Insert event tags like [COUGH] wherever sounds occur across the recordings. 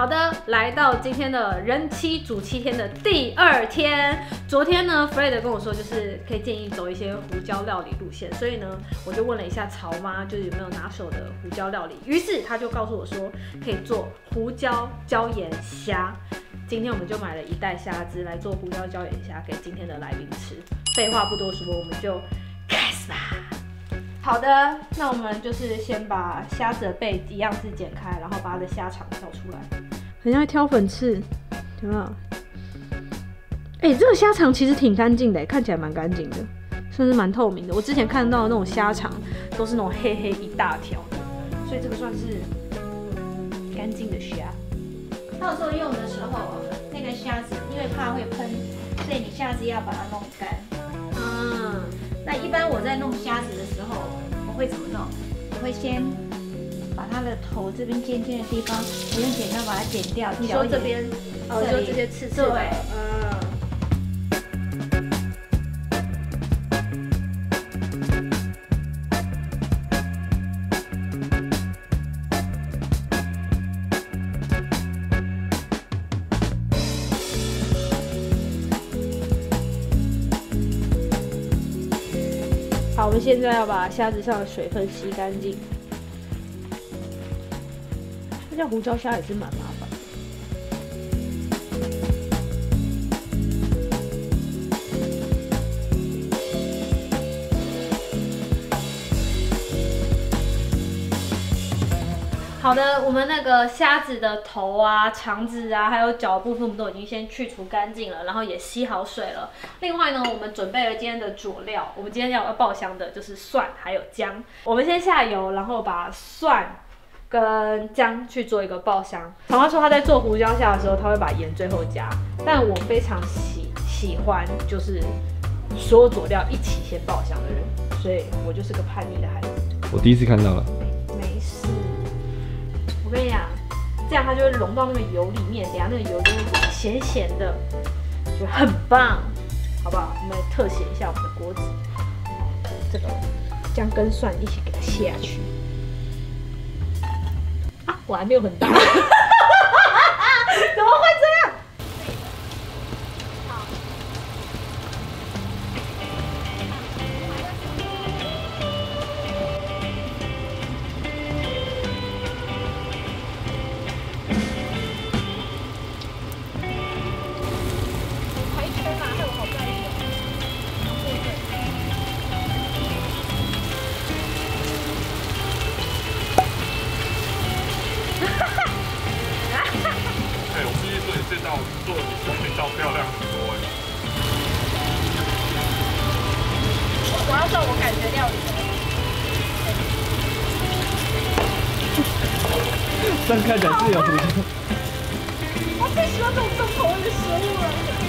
好的，来到今天的人妻煮七天的第二天。昨天呢，Fred 跟我说，就是可以建议走一些胡椒料理路线，所以呢，我就问了一下曹妈，就是有没有拿手的胡椒料理。于是他就告诉我说，可以做胡椒椒盐虾。今天我们就买了一袋虾子来做胡椒椒盐虾给今天的来宾吃。废话不多说，我们就开始吧。好的，那我们就是先把虾子的背一样是剪开，然后把它的虾肠挑出来。很像在挑粉刺，有没有？哎、这个虾肠其实挺干净的，看起来蛮干净的，算是蛮透明的。我之前看到的那种虾肠都是那种黑黑一大条的，所以这个算是干净的虾。到时候用的时候啊，那个虾子因为怕会喷，所以你虾子要把它弄干。嗯，那一般我在弄虾子的时候，我会怎么弄？我会先把它的头这边尖尖的地方，我用剪刀把它剪掉。你说这边，哦，就这些刺刺，对。好，我们现在要把虾子上的水分吸干净。那叫胡椒虾也是蛮麻烦的。好的，我们那个虾子的头啊、肠子啊，还有脚部分，我们都已经先去除干净了，然后也吸好水了。另外呢，我们准备了今天的佐料，我们今天要要爆香的就是蒜还有姜。我们先下油，然后把蒜跟姜去做一个爆香。常妈说他在做胡椒虾的时候，他会把盐最后加，但我非常喜喜欢就是所有佐料一起先爆香的人，所以我就是个叛逆的孩子。我第一次看到了，没事，我跟你讲，这样它就会融到那个油里面，等下那个油就会咸咸的，就很棒，好不好？我们来特写一下我们的锅子，这个姜跟蒜一起给它卸下去。我还没有很大，[LAUGHS] 怎么会必须说你这道做的漂亮很多哎。我要做我感觉料理的。这样看起来是有。我最喜欢这种重口味的食物了。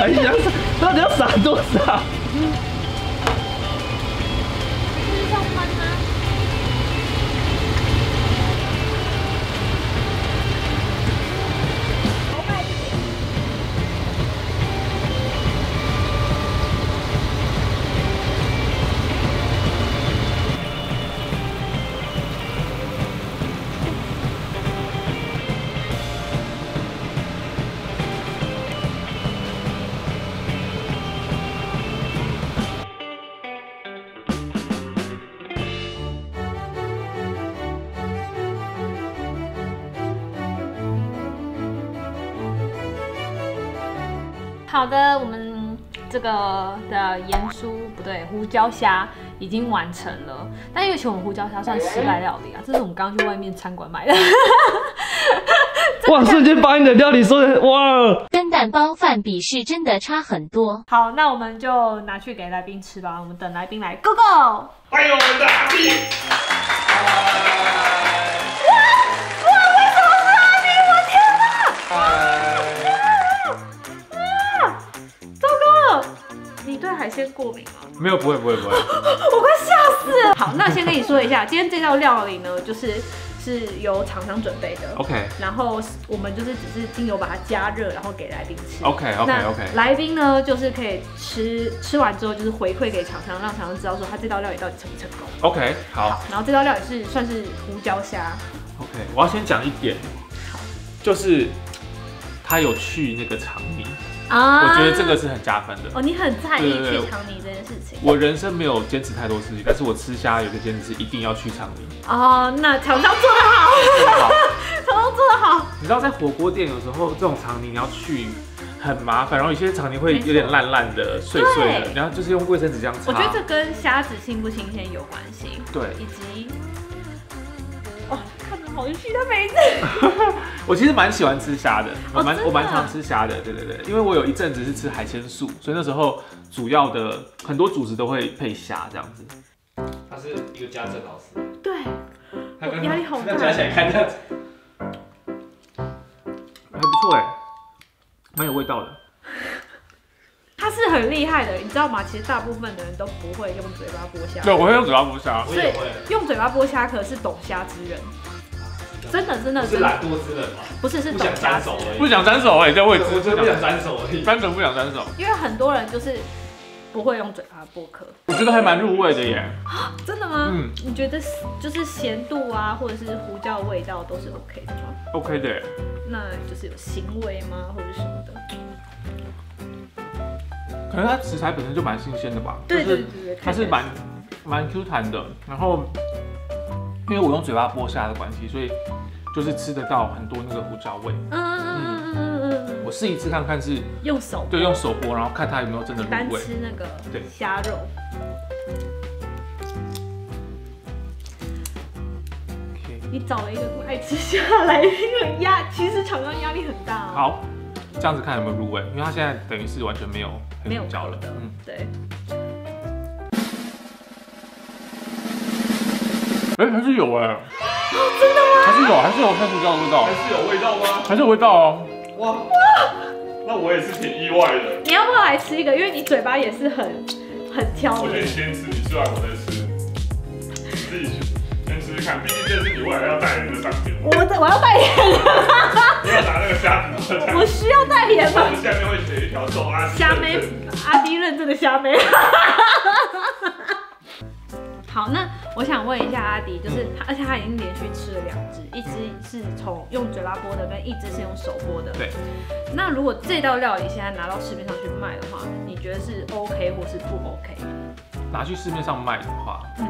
哎呀，到底要撒多少？好的，我们这个的盐酥不对，胡椒虾已经完成了。但因为其实我们胡椒虾算失败料理啊，这是我们刚刚去外面餐馆买的。[LAUGHS] 哇！瞬间把你的料理说的哇，跟蛋包饭比是真的差很多。好，那我们就拿去给来宾吃吧。我们等来宾来，Go Go！欢迎我们的阿弟。海鲜过敏吗？没有，不会，不会，不会。[LAUGHS] 我快吓死了。好，那先跟你说一下，今天这道料理呢，就是是由厂商准备的。OK 然后我们就是只是精油把它加热，然后给来宾吃。OK OK OK。来宾呢，就是可以吃吃完之后，就是回馈给厂商，让厂商知道说他这道料理到底成不成功。OK，好然后这道料理是算是胡椒虾，，OK，我要先讲一点，就是他有去那个肠泥，啊我觉得这个是很加分的。哦，你很在意去肠泥这件事情。我人生没有坚持太多事情，但是我吃虾有一个坚持是一定要去肠泥。哦，那厂商 [LAUGHS] 做得好，[LAUGHS] 厂商做得好。你知道在火锅店有时候这种肠泥你要去很麻烦，然后有些肠泥会有点烂烂的、碎碎的，然后就是用卫生纸这样擦。我觉得这跟虾子新不新鲜有关系，对，以及好细的梅子。[LAUGHS] 我其实蛮喜欢吃虾的，我蛮我蛮常吃虾的，对对对，因为我有一阵子是吃海鲜素，所以那时候主要的很多主食都会配虾这样子。他是一个家政老师，对，压力好大那夹起来看这样子，还不错哎，蛮有味道的。他是很厉害的，你知道吗？其实大部分的人都不会用嘴巴剥虾，对，我会用嘴巴剥虾，所以用嘴巴剥虾可是懂虾之人。真的真的是懒惰之人嘛，不是是不想沾手人，而已。不想沾手哎，这我也知我真的不想沾手而已。单纯不想沾手，因为很多人就是不会用嘴巴剥壳。我觉得还蛮入味的耶。[GASPS] 真的吗？嗯你觉得就是咸度啊，或者是胡椒味道都是 OK 的吗？OK 的，那就是有腥味吗，或者什么的？可能它食材本身就蛮新鲜的吧，对对对对，它是蛮蛮 Q 弹的，然后因为我用嘴巴剥虾的关系，所以就是吃得到很多那个胡椒味。嗯嗯嗯嗯嗯嗯我试一次看看是嗯，用手对用手剥，然后看它有没有真的单入味。吃那个对虾肉。你找了一个不爱吃虾来宾很压，其实厂商压力很大、啊。，好，这样子看有没有入味，因为它现在等于是完全没有黑没有胡椒了。的，嗯，对。哎、还是有哎、真的吗？还是有，还是有黑胡椒的味道还，是有味道吗？还是有味道哦。哇，那我也是挺意外的。你要不要来吃一个？因为你嘴巴也是很很挑的我觉得。你先吃，你吃完我再吃，你自己去先吃吃看，毕竟这是你未来要代言的商品，我的我要代言，[LAUGHS] 你要拿那个虾子的我需要代言吗？我们下面会写一条走啊，虾妹，阿迪认证的虾妹。[LAUGHS] 好，那我想问一下阿迪，就是他，而且他已经连续吃了两只，一只是从用嘴巴剥的，跟一只是用手剥的。对。那如果这道料理现在拿到市面上去卖的话，你觉得是 OK 或是不 OK？拿去市面上卖的话，嗯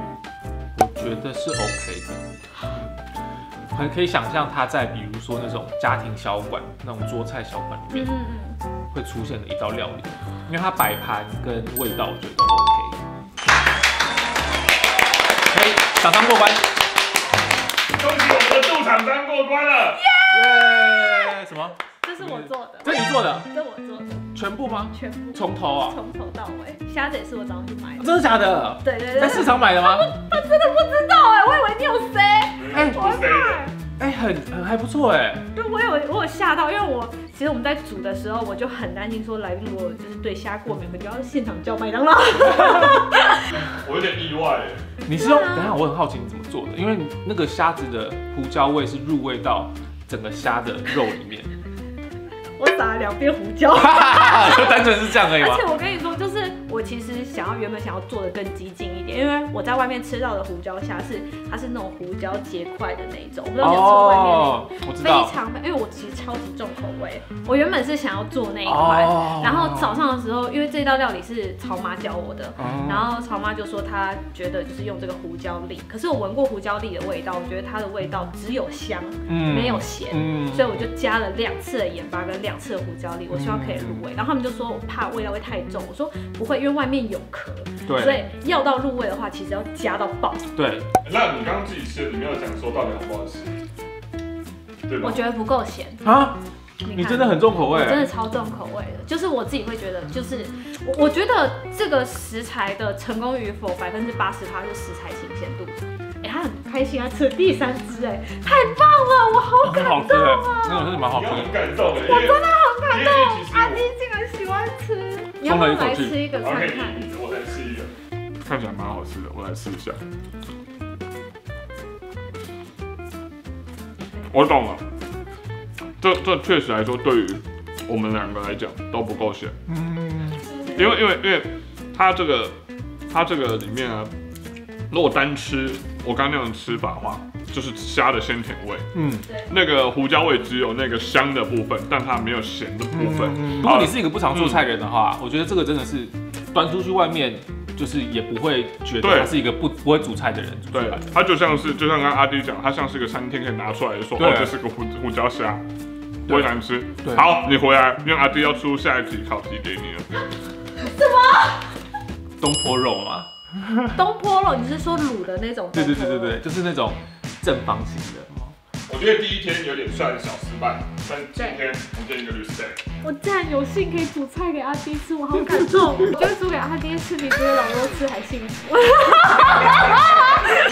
我觉得是 OK 的。很可以想象它在比如说那种家庭小馆、那种桌菜小馆里面嗯嗯会出现的一道料理，因为它摆盘跟味道我觉得都 OK。厂商过关，恭喜我们的杜厂商过关了。耶！什么？嗯，这是我做的，这你做的？这我做的，全部吗？全部从头啊？从头到尾。虾子也是我早上去买的。真的假的？对对对，在市场买的吗？他真的不知道哎，我以为你有谁哎我会哎，很很还不错哎。对，我有我有吓到，因为我其实我们在煮的时候，我就很担心说来宾如果就是对虾过敏，我就要现场叫麦当劳。[LAUGHS] 我有点意外耶。你是用？啊等一下，我很好奇你怎么做的，因为那个虾子的胡椒味是入味到整个虾的肉里面，[LAUGHS] 我撒了两边胡椒，[LAUGHS] 就单纯是这样而已吗而且？我跟你我其实想要原本想要做的更激进一点，因为我在外面吃到的胡椒虾是它是那种胡椒结块的那一种，我不知道你有吃过外面那种。哦，我知非。常，因为我其实超级重口味，我原本是想要做那一块，哦然后早上的时候，因为这道料理是曹妈教我的，哦然后曹妈就说她觉得就是用这个胡椒粒，可是我闻过胡椒粒的味道，我觉得它的味道只有香，嗯没有咸。嗯所以我就加了两次的盐巴跟两次的胡椒粒，我希望可以入味。然后他们就说我怕味道会太重，我说不会，因为外面有壳，对所以要到入味的话，其实要加到爆。对，那你刚刚自己吃的，你没有讲说到底好不好吃？我觉得不够咸，啊，你你真的很重口味我，真的超重口味的，就是我自己会觉得，就是我我觉得这个食材的成功与否，百分之八十它是食材新鲜度。哎、他很开心，啊吃了第三只，哎，太棒了，我好感很好吃哎，那种真的蛮好。很感动的，我真的要不要松了一口气来吃一个看 OK，看？我来吃一个，看起来蛮好吃的，我来吃一下。我懂了，这这确实来说，对于我们两个来讲都不够咸，嗯，因为因为因为它这个它这个里面啊，如果单吃我刚刚那样的吃法的话，就是虾的鲜甜味，嗯那个胡椒味只有那个香的部分，但它没有咸的部分。如果你是一个不常做菜的人的话，我觉得这个真的是端出去外面，就是也不会觉得对他是一个不不会煮菜的人对来。，它就像是就像刚刚阿弟讲，它像是一个餐厅可以拿出来说，对哦，这是个胡胡椒虾，对我也难吃对。好，你回来，因为阿弟要出下一题考题给你了。什么东坡肉嘛，[LAUGHS] 东坡肉，你是说卤的那种？对对对对对，。就是那种正方形的。我觉得第一天有点算小失败，但今天我给你一个 respect。我竟然有幸可以煮菜给阿弟吃，我好感动。[LAUGHS] 我觉得煮给阿弟吃比煮给老肉吃还幸福。我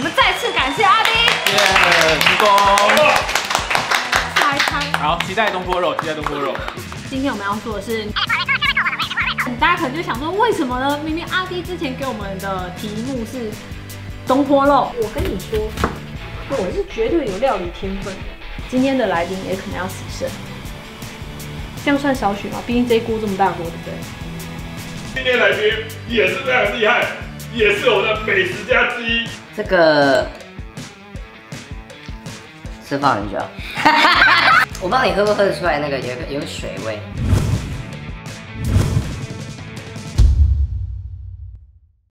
们再次感谢阿弟。耶，成功！下一餐，好，期待东坡肉，期待东坡肉。今天我们要做的是，大家可能就想说，为什么呢？明明阿弟之前给我们的题目是东坡肉，我跟你说，我是绝对有料理天分的。今天的来宾也可能要死肾，这样算少许吗？毕竟这一锅这么大锅，对不对？今天来宾也是非常厉害，也是我的美食家之一。这个是放很久，[LAUGHS] 我不知道你喝不喝得出来，那个有有水味。